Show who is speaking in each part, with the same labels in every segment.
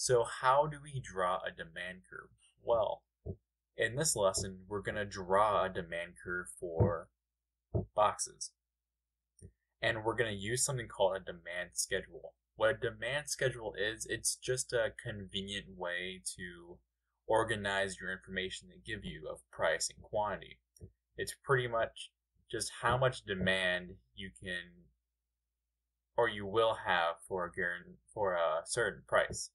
Speaker 1: So how do we draw a demand curve? Well, in this lesson, we're going to draw a demand curve for boxes. And we're going to use something called a demand schedule. What a demand schedule is, it's just a convenient way to organize your information they give you of price and quantity. It's pretty much just how much demand you can or you will have for a for a certain price.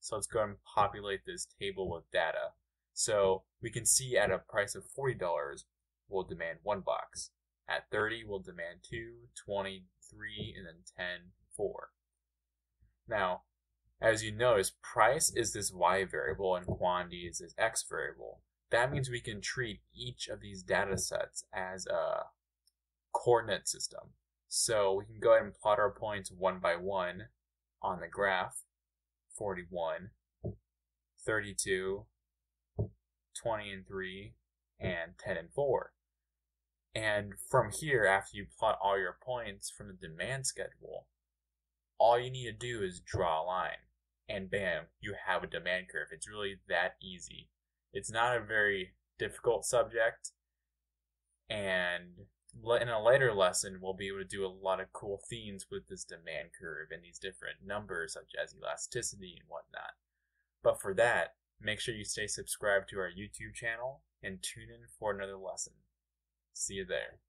Speaker 1: So let's go and populate this table with data. So we can see at a price of $40, we'll demand one box. At 30, we'll demand two, 20, three, and then 10, four. Now, as you notice, price is this y variable and quantity is this x variable. That means we can treat each of these data sets as a coordinate system. So we can go ahead and plot our points one by one on the graph. 41, 32, 20 and 3, and 10 and 4. And from here, after you plot all your points from the demand schedule, all you need to do is draw a line. And bam, you have a demand curve. It's really that easy. It's not a very difficult subject. And in a later lesson, we'll be able to do a lot of cool themes with this demand curve and these different numbers, such as elasticity and whatnot. But for that, make sure you stay subscribed to our YouTube channel and tune in for another lesson. See you there.